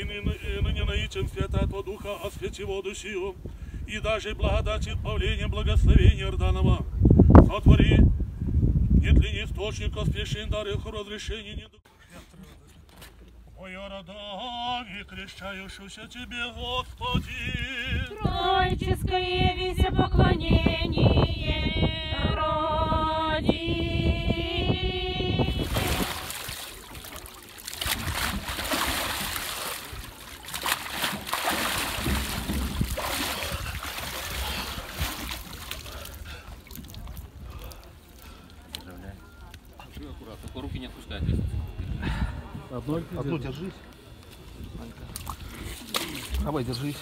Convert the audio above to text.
и ныне, наитем Святого Духа освети воду сию, и даже благодать избавления благословения Рданова. Сотвори, не тлени источника, спеши дар их разрешения не Моя рода, и крещающуюся Тебе, Господи. Троическое Держи аккуратно, только руки не отпускай. Одну, Одну держись. Давай, держись.